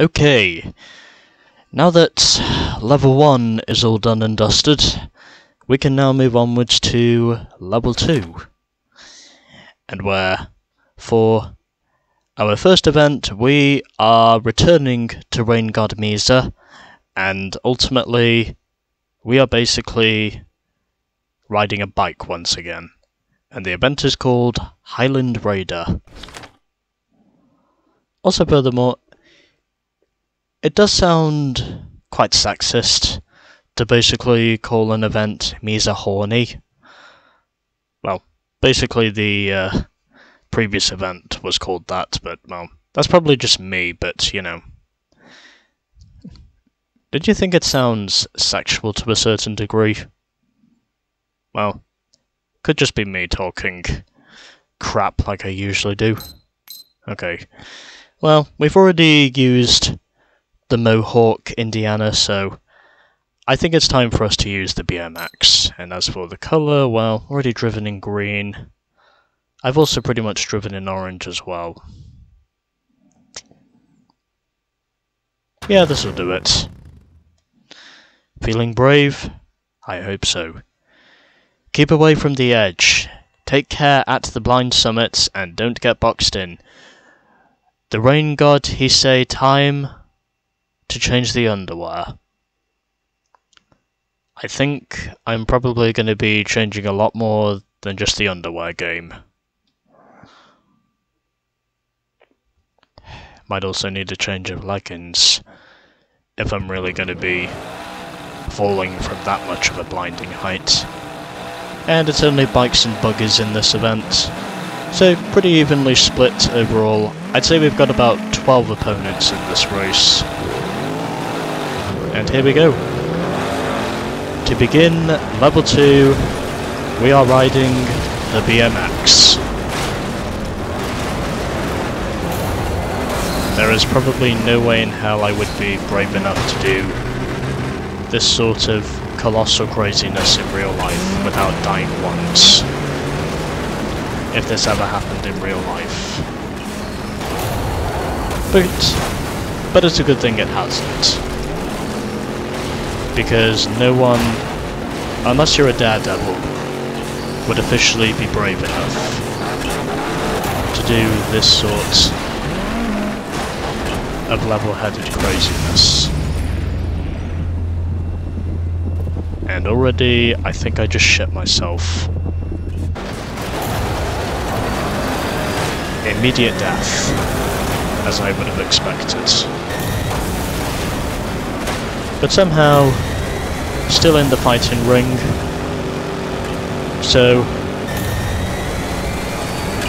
Okay, now that level 1 is all done and dusted, we can now move onwards to level 2. And where, for our first event, we are returning to Rain God Mesa, and ultimately, we are basically riding a bike once again. And the event is called Highland Raider. Also, furthermore, it does sound quite sexist to basically call an event Mesa Horny. Well, basically the uh, previous event was called that, but well, that's probably just me, but you know. Did you think it sounds sexual to a certain degree? Well, could just be me talking crap like I usually do. Okay. Well, we've already used the Mohawk Indiana, so I think it's time for us to use the BMX. And as for the colour, well, already driven in green. I've also pretty much driven in orange as well. Yeah, this will do it. Feeling brave? I hope so. Keep away from the edge. Take care at the blind summits and don't get boxed in. The rain god, he say time to change the underwear. I think I'm probably going to be changing a lot more than just the underwear game. Might also need a change of leggings if I'm really going to be falling from that much of a blinding height. And it's only bikes and buggies in this event, so pretty evenly split overall. I'd say we've got about 12 opponents in this race. And here we go. To begin level 2, we are riding the BMX. There is probably no way in hell I would be brave enough to do this sort of colossal craziness in real life without dying once. If this ever happened in real life. But, but it's a good thing it hasn't because no one, unless you're a daredevil, would officially be brave enough to do this sort of level-headed craziness. And already, I think I just shit myself. Immediate death, as I would have expected. But somehow, still in the fighting ring. So,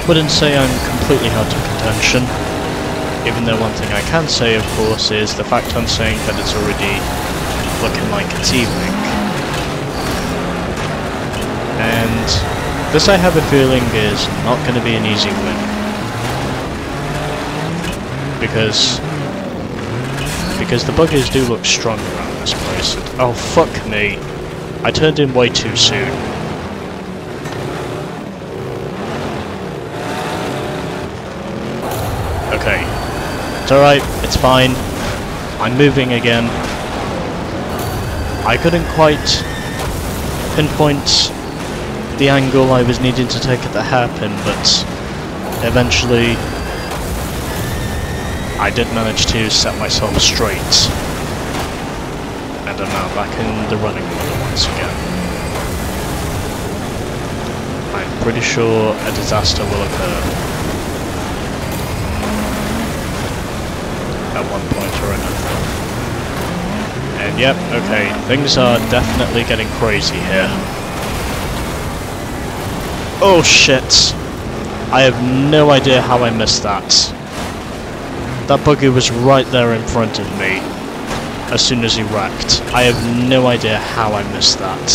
wouldn't say I'm completely out of contention. Even though one thing I can say, of course, is the fact I'm saying that it's already looking like it's evening. And this I have a feeling is not going to be an easy win. Because because the buggies do look strong around this place. Oh, fuck me. I turned in way too soon. Okay. It's alright, it's fine. I'm moving again. I couldn't quite pinpoint the angle I was needing to take at the hairpin, but eventually I did manage to set myself straight. And I'm now back in the running order once again. I'm pretty sure a disaster will occur. At one point or another. And yep, okay, things are definitely getting crazy here. Oh shit! I have no idea how I missed that. That buggy was right there in front of me as soon as he wrecked. I have no idea how I missed that.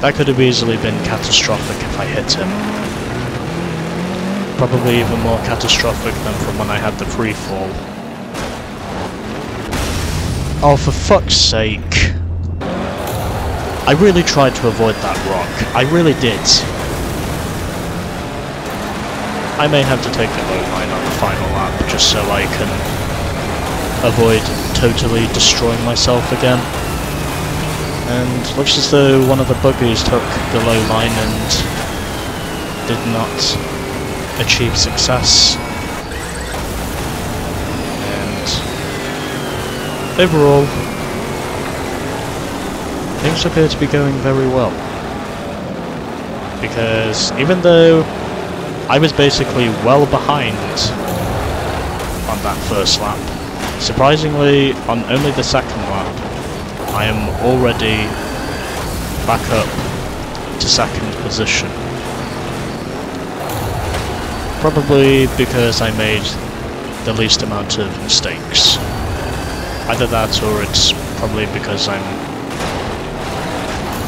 That could have easily been catastrophic if I hit him. Probably even more catastrophic than from when I had the free fall. Oh, for fuck's sake. I really tried to avoid that rock. I really did. I may have to take the low line on the final lap just so I can avoid totally destroying myself again. And looks as though one of the buggies took the low line and did not achieve success. And overall, things appear to be going very well. Because even though I was basically well behind on that first lap, surprisingly on only the second lap I am already back up to second position. Probably because I made the least amount of mistakes. Either that or it's probably because I'm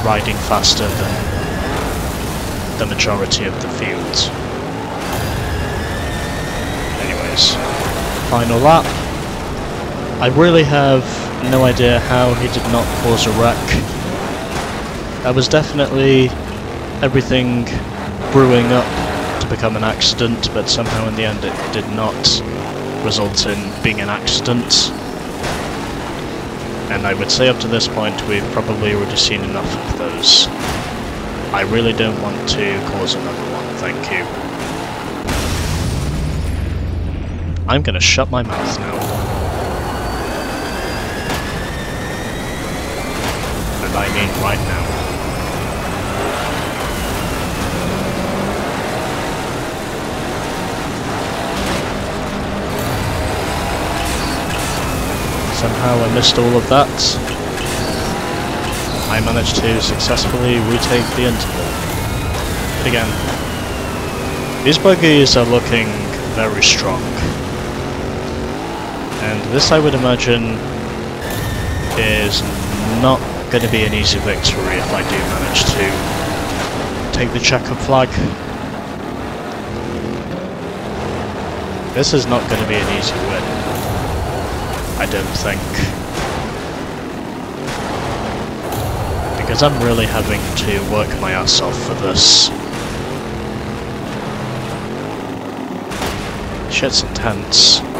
riding faster than the majority of the field. Anyways, final lap. I really have no idea how he did not cause a wreck. That was definitely everything brewing up to become an accident, but somehow in the end it did not result in being an accident. And I would say up to this point we've probably already seen enough of those. I really don't want to cause another one, thank you. I'm gonna shut my mouth now. I mean right now. Somehow I missed all of that. I managed to successfully retake the interval. But again, these buggies are looking very strong. And this I would imagine is not going to be an easy victory if I do manage to take the checkered flag. This is not going to be an easy win. I don't think. Because I'm really having to work my ass off for this. Shit's intense.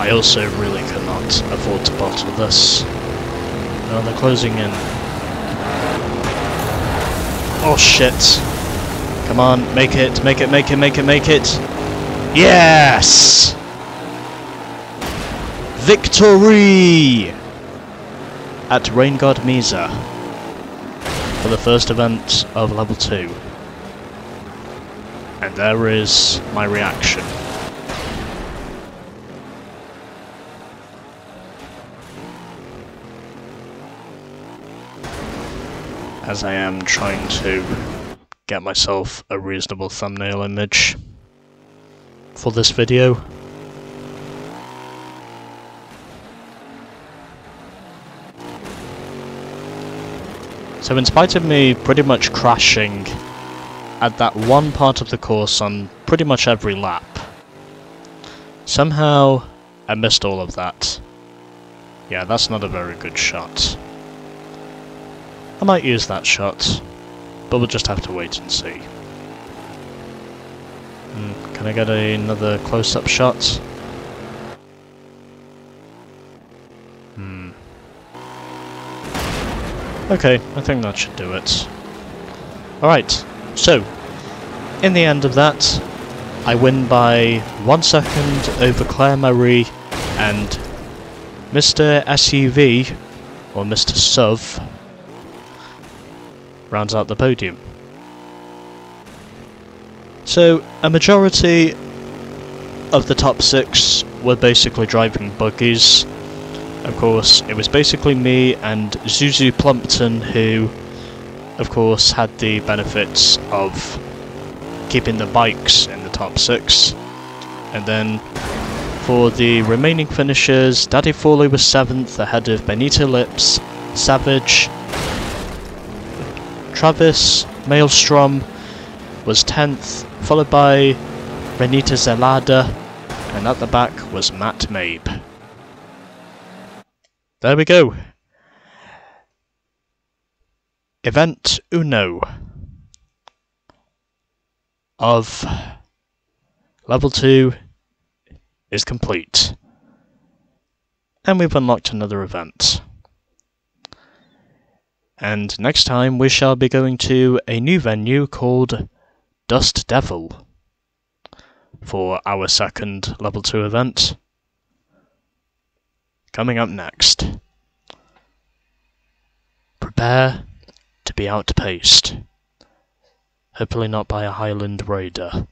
I also really cannot afford to bottle this. No, they're closing in. Oh shit! Come on, make it, make it, make it, make it, make it! Yes! Victory! At Rain God for the first event of level 2. And there is my reaction. As I am trying to get myself a reasonable thumbnail image for this video. So in spite of me pretty much crashing at that one part of the course on pretty much every lap, somehow I missed all of that. Yeah, that's not a very good shot. I might use that shot, but we'll just have to wait and see. Mm, can I get another close-up shot? Hmm. Okay, I think that should do it. Alright, so, in the end of that, I win by one second over Claire Marie and Mr. SUV, or Mr. SUV, rounds out the podium. So, a majority of the top six were basically driving buggies. Of course, it was basically me and Zuzu Plumpton who, of course, had the benefits of keeping the bikes in the top six. And then for the remaining finishers, Daddy Foley was 7th ahead of Benito Lips, Savage, Travis Maelstrom was 10th, followed by Renita Zelada, and at the back was Matt Mabe. There we go. Event Uno. of level 2 is complete. And we've unlocked another event. And next time we shall be going to a new venue called Dust Devil for our second level 2 event. Coming up next. Prepare to be outpaced. Hopefully not by a Highland Raider.